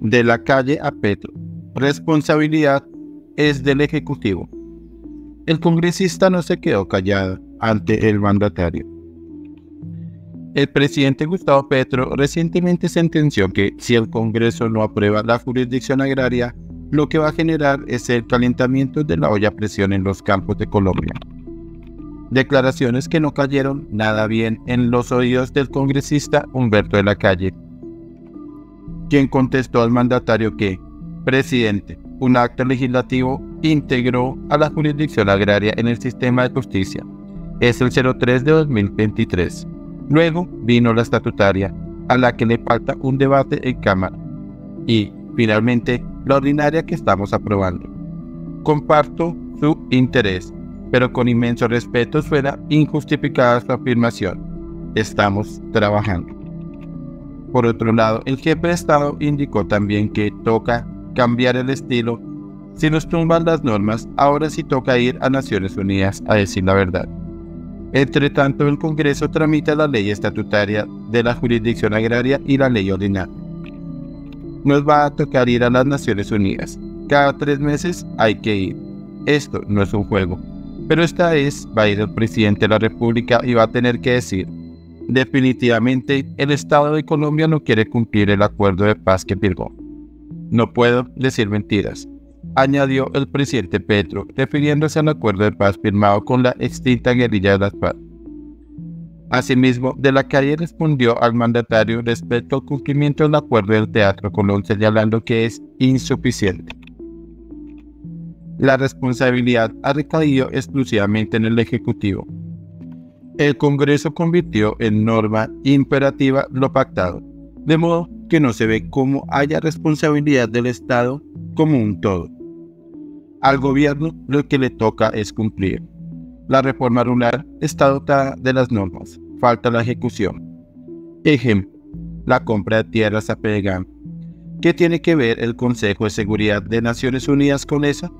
de la calle a Petro. Responsabilidad es del Ejecutivo. El congresista no se quedó callado ante el mandatario. El presidente Gustavo Petro recientemente sentenció que si el Congreso no aprueba la jurisdicción agraria, lo que va a generar es el calentamiento de la olla a presión en los campos de Colombia. Declaraciones que no cayeron nada bien en los oídos del congresista Humberto de la Calle, quien contestó al mandatario que, presidente, un acto legislativo integró a la jurisdicción agraria en el sistema de justicia. Es el 03 de 2023. Luego vino la estatutaria, a la que le falta un debate en Cámara. Y, finalmente, la ordinaria que estamos aprobando. Comparto su interés, pero con inmenso respeto suena injustificada su afirmación. Estamos trabajando. Por otro lado, el jefe de Estado indicó también que toca cambiar el estilo. Si nos tumban las normas, ahora sí toca ir a Naciones Unidas a decir la verdad. Entre tanto, el Congreso tramita la ley estatutaria de la jurisdicción agraria y la ley ordinaria. Nos va a tocar ir a las Naciones Unidas. Cada tres meses hay que ir. Esto no es un juego. Pero esta vez va a ir el presidente de la República y va a tener que decir, definitivamente el Estado de Colombia no quiere cumplir el acuerdo de paz que firmó. No puedo decir mentiras añadió el presidente Petro, refiriéndose al acuerdo de paz firmado con la extinta guerrilla de las FARC. Asimismo, de la calle respondió al mandatario respecto al cumplimiento del acuerdo del Teatro Colón, señalando que es insuficiente. La responsabilidad ha recaído exclusivamente en el Ejecutivo. El Congreso convirtió en norma imperativa lo pactado, de modo que no se ve cómo haya responsabilidad del Estado como un todo. Al gobierno lo que le toca es cumplir. La reforma rural está dotada de las normas, falta la ejecución. Ejemplo, la compra de tierras a Pedegán. ¿Qué tiene que ver el Consejo de Seguridad de Naciones Unidas con eso?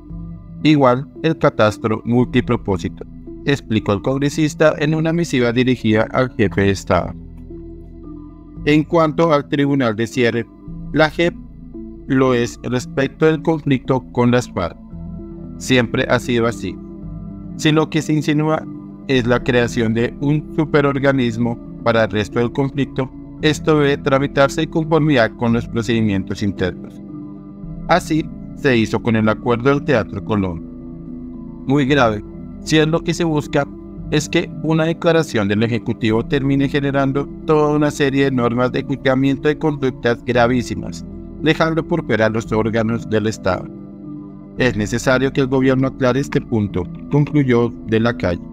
Igual el catastro multipropósito, explicó el congresista en una misiva dirigida al jefe de Estado. En cuanto al tribunal de cierre, la JEP lo es respecto del conflicto con las FARC Siempre ha sido así. Si lo que se insinúa es la creación de un superorganismo para el resto del conflicto, esto debe tramitarse en conformidad con los procedimientos internos. Así se hizo con el acuerdo del Teatro Colón. Muy grave, si es lo que se busca, es que una declaración del Ejecutivo termine generando toda una serie de normas de juzgamiento de conductas gravísimas, dejando por fuera a los órganos del Estado. Es necesario que el gobierno aclare este punto, concluyó de la calle.